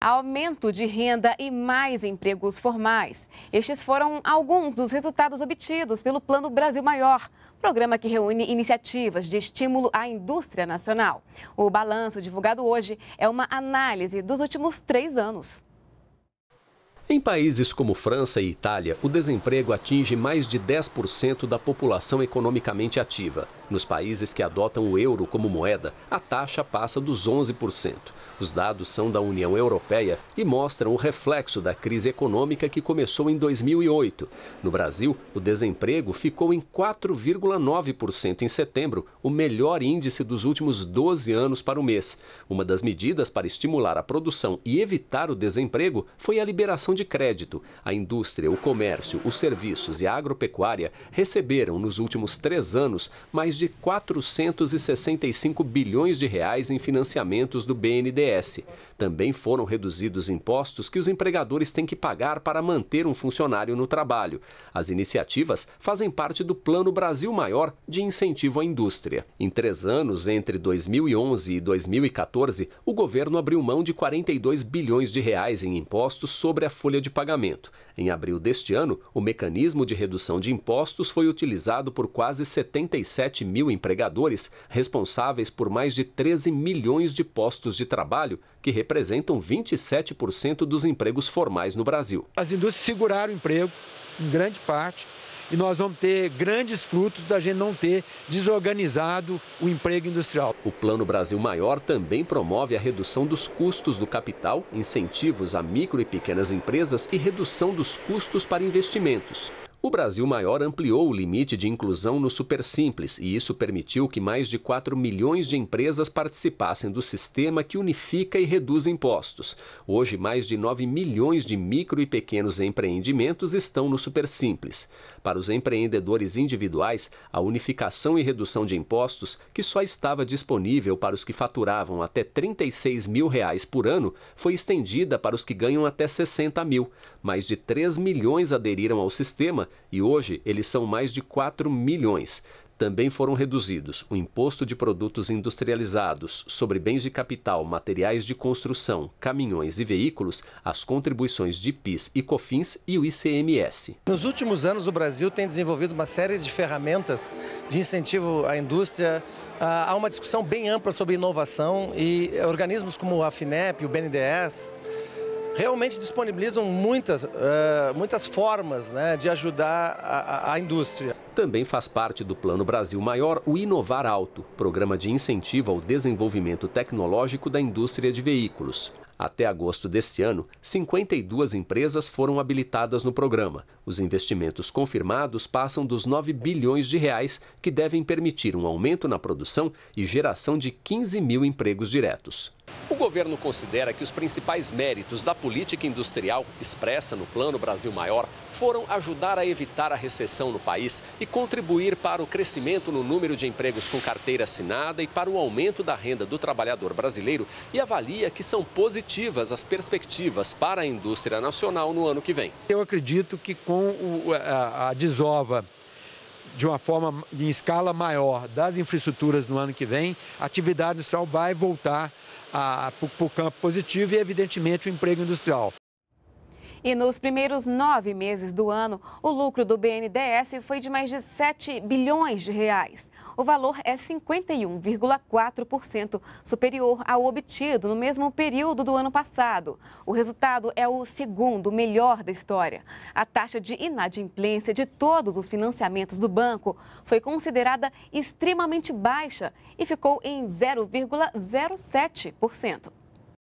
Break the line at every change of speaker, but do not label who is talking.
Aumento de renda e mais empregos formais. Estes foram alguns dos resultados obtidos pelo Plano Brasil Maior, programa que reúne iniciativas de estímulo à indústria nacional. O balanço divulgado hoje é uma análise dos últimos três anos.
Em países como França e Itália, o desemprego atinge mais de 10% da população economicamente ativa. Nos países que adotam o euro como moeda, a taxa passa dos 11%. Os dados são da União Europeia e mostram o reflexo da crise econômica que começou em 2008. No Brasil, o desemprego ficou em 4,9% em setembro, o melhor índice dos últimos 12 anos para o mês. Uma das medidas para estimular a produção e evitar o desemprego foi a liberação de crédito. A indústria, o comércio, os serviços e a agropecuária receberam nos últimos três anos mais de 465 bilhões de reais em financiamentos do BNDES. Também foram reduzidos impostos que os empregadores têm que pagar para manter um funcionário no trabalho. As iniciativas fazem parte do Plano Brasil Maior de incentivo à indústria. Em três anos, entre 2011 e 2014, o governo abriu mão de 42 bilhões de reais em impostos sobre a folha de pagamento. Em abril deste ano, o mecanismo de redução de impostos foi utilizado por quase 77 mil empregadores, responsáveis por mais de 13 milhões de postos de trabalho, que representam 27% dos empregos formais no Brasil.
As indústrias seguraram o emprego, em grande parte, e nós vamos ter grandes frutos da gente não ter desorganizado o emprego industrial.
O Plano Brasil Maior também promove a redução dos custos do capital, incentivos a micro e pequenas empresas e redução dos custos para investimentos. O Brasil Maior ampliou o limite de inclusão no Super Simples e isso permitiu que mais de 4 milhões de empresas participassem do sistema que unifica e reduz impostos. Hoje, mais de 9 milhões de micro e pequenos empreendimentos estão no Super Simples. Para os empreendedores individuais, a unificação e redução de impostos, que só estava disponível para os que faturavam até 36 mil reais por ano, foi estendida para os que ganham até 60 mil. Mais de 3 milhões aderiram ao sistema e hoje eles são mais de 4 milhões. Também foram reduzidos o imposto de produtos industrializados sobre bens de capital, materiais de construção, caminhões e veículos, as contribuições de PIS e COFINS e o ICMS.
Nos últimos anos, o Brasil tem desenvolvido uma série de ferramentas de incentivo à indústria. Há uma discussão bem ampla sobre inovação e organismos como a FINEP, o BNDES, realmente disponibilizam muitas, uh, muitas formas né, de ajudar a, a indústria.
Também faz parte do Plano Brasil Maior o Inovar Alto, programa de incentivo ao desenvolvimento tecnológico da indústria de veículos. Até agosto deste ano, 52 empresas foram habilitadas no programa. Os investimentos confirmados passam dos 9 bilhões de reais, que devem permitir um aumento na produção e geração de 15 mil empregos diretos. O governo considera que os principais méritos da política industrial expressa no Plano Brasil Maior foram ajudar a evitar a recessão no país e contribuir para o crescimento no número de empregos com carteira assinada e para o aumento da renda do trabalhador brasileiro e avalia que são positivas as perspectivas para a indústria nacional no ano que vem.
Eu acredito que com a, a desova de uma forma em escala maior das infraestruturas no ano que vem, a atividade industrial vai voltar para o campo positivo e, evidentemente, o emprego industrial.
E nos primeiros nove meses do ano, o lucro do BNDES foi de mais de 7 bilhões de reais. O valor é 51,4% superior ao obtido no mesmo período do ano passado. O resultado é o segundo melhor da história. A taxa de inadimplência de todos os financiamentos do banco foi considerada extremamente baixa e ficou em 0,07%.